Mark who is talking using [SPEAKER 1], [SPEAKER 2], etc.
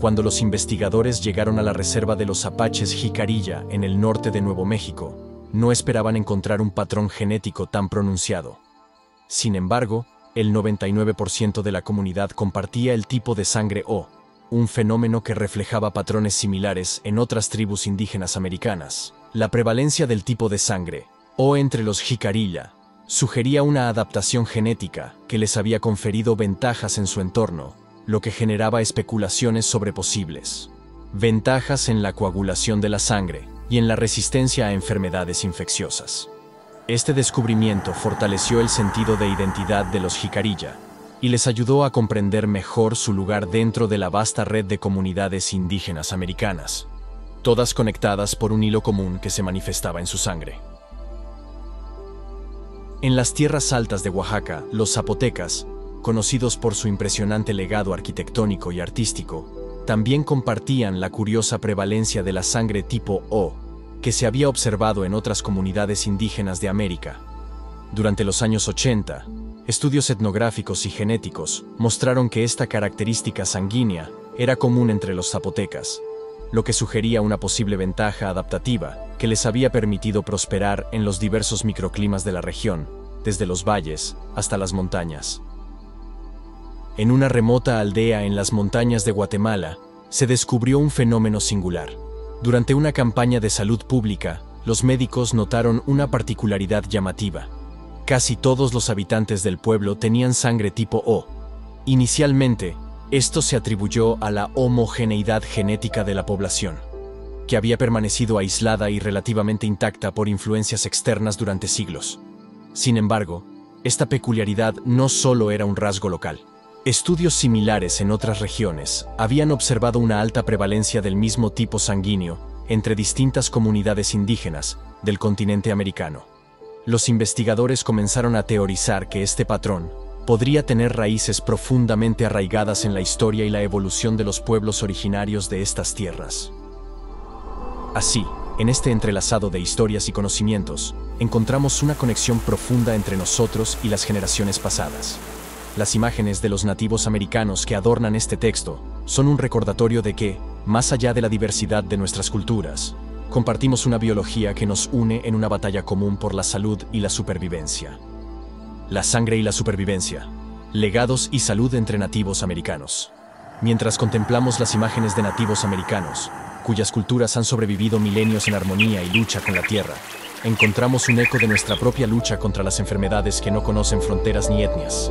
[SPEAKER 1] cuando los investigadores llegaron a la reserva de los apaches Jicarilla en el norte de Nuevo México, no esperaban encontrar un patrón genético tan pronunciado. Sin embargo, el 99% de la comunidad compartía el tipo de sangre O, un fenómeno que reflejaba patrones similares en otras tribus indígenas americanas. La prevalencia del tipo de sangre, O entre los Jicarilla, sugería una adaptación genética que les había conferido ventajas en su entorno, lo que generaba especulaciones sobre posibles ventajas en la coagulación de la sangre y en la resistencia a enfermedades infecciosas. Este descubrimiento fortaleció el sentido de identidad de los Jicarilla y les ayudó a comprender mejor su lugar dentro de la vasta red de comunidades indígenas americanas, todas conectadas por un hilo común que se manifestaba en su sangre. En las tierras altas de Oaxaca, los zapotecas, conocidos por su impresionante legado arquitectónico y artístico, también compartían la curiosa prevalencia de la sangre tipo O, que se había observado en otras comunidades indígenas de América. Durante los años 80, estudios etnográficos y genéticos mostraron que esta característica sanguínea era común entre los zapotecas, lo que sugería una posible ventaja adaptativa que les había permitido prosperar en los diversos microclimas de la región, desde los valles hasta las montañas. En una remota aldea en las montañas de Guatemala, se descubrió un fenómeno singular. Durante una campaña de salud pública, los médicos notaron una particularidad llamativa. Casi todos los habitantes del pueblo tenían sangre tipo O. Inicialmente, esto se atribuyó a la homogeneidad genética de la población, que había permanecido aislada y relativamente intacta por influencias externas durante siglos. Sin embargo, esta peculiaridad no solo era un rasgo local. Estudios similares en otras regiones habían observado una alta prevalencia del mismo tipo sanguíneo entre distintas comunidades indígenas del continente americano. Los investigadores comenzaron a teorizar que este patrón podría tener raíces profundamente arraigadas en la historia y la evolución de los pueblos originarios de estas tierras. Así, en este entrelazado de historias y conocimientos, encontramos una conexión profunda entre nosotros y las generaciones pasadas. Las imágenes de los nativos americanos que adornan este texto son un recordatorio de que, más allá de la diversidad de nuestras culturas, compartimos una biología que nos une en una batalla común por la salud y la supervivencia. La sangre y la supervivencia, legados y salud entre nativos americanos. Mientras contemplamos las imágenes de nativos americanos, cuyas culturas han sobrevivido milenios en armonía y lucha con la tierra, encontramos un eco de nuestra propia lucha contra las enfermedades que no conocen fronteras ni etnias.